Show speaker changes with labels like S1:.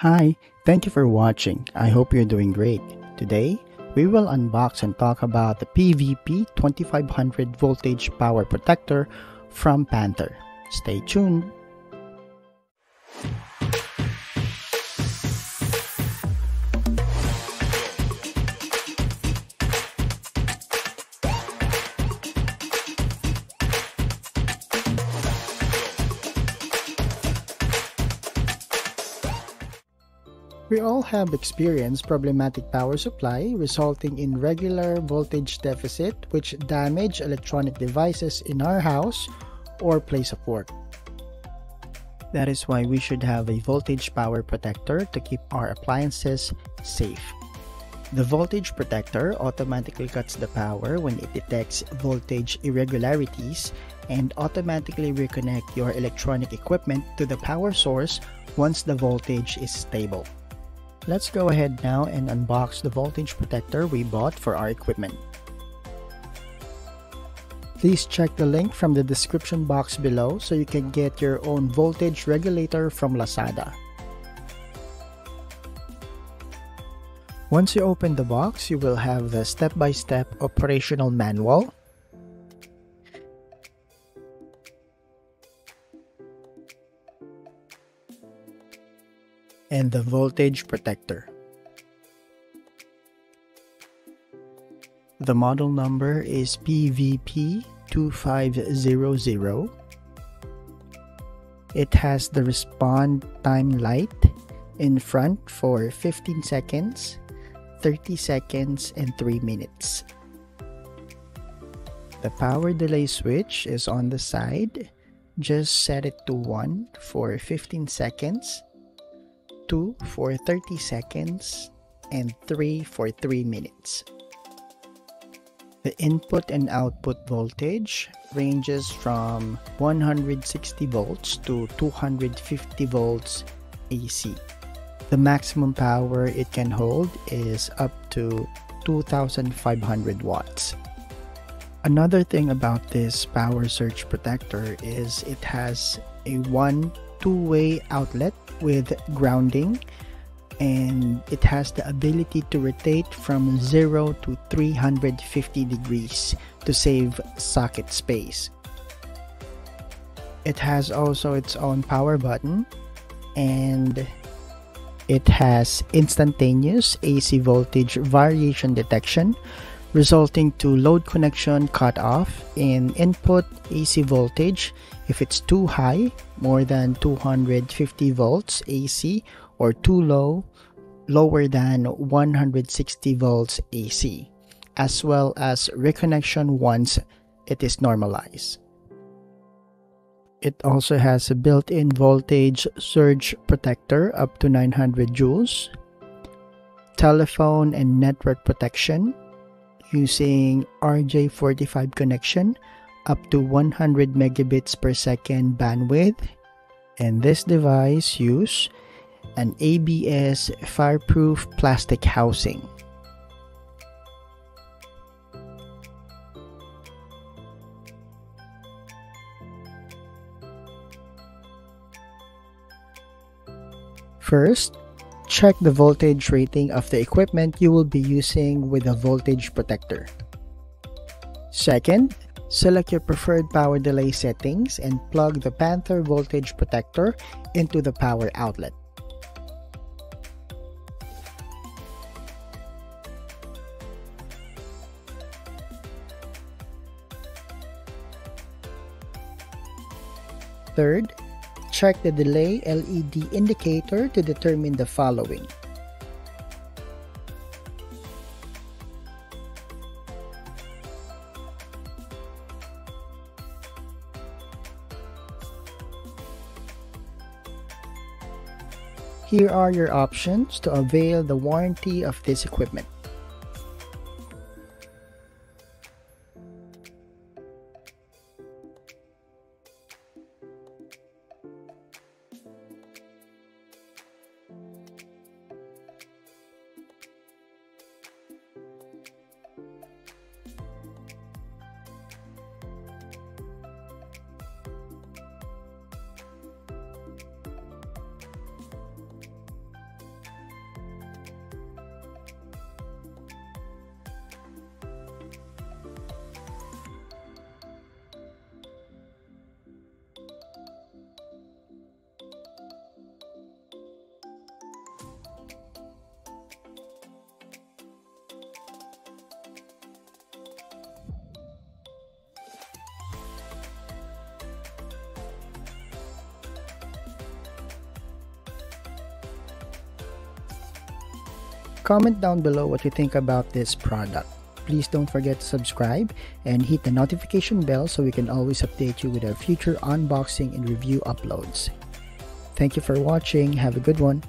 S1: Hi, thank you for watching. I hope you're doing great. Today, we will unbox and talk about the PVP 2500 voltage power protector from Panther. Stay tuned. We all have experienced problematic power supply resulting in regular voltage deficit which damage electronic devices in our house or place of work. That is why we should have a voltage power protector to keep our appliances safe. The voltage protector automatically cuts the power when it detects voltage irregularities and automatically reconnect your electronic equipment to the power source once the voltage is stable. Let's go ahead now and unbox the voltage protector we bought for our equipment. Please check the link from the description box below so you can get your own voltage regulator from Lazada. Once you open the box, you will have the step-by-step -step operational manual, and the voltage protector. The model number is PVP2500. It has the respond time light in front for 15 seconds, 30 seconds, and 3 minutes. The power delay switch is on the side. Just set it to 1 for 15 seconds 2 for 30 seconds, and 3 for 3 minutes. The input and output voltage ranges from 160 volts to 250 volts AC. The maximum power it can hold is up to 2500 watts. Another thing about this power surge protector is it has a one two-way outlet with grounding and it has the ability to rotate from 0 to 350 degrees to save socket space. It has also its own power button and it has instantaneous AC voltage variation detection resulting to load connection cutoff in input AC voltage if it's too high, more than 250 volts AC, or too low, lower than 160 volts AC, as well as reconnection once it is normalized. It also has a built-in voltage surge protector up to 900 joules, telephone and network protection, using RJ45 connection up to 100 megabits per second bandwidth and this device use an ABS fireproof plastic housing. First, check the voltage rating of the equipment you will be using with a voltage protector. Second, select your preferred power delay settings and plug the Panther voltage protector into the power outlet. Third, check the delay LED indicator to determine the following. Here are your options to avail the warranty of this equipment. Comment down below what you think about this product. Please don't forget to subscribe and hit the notification bell so we can always update you with our future unboxing and review uploads. Thank you for watching. Have a good one.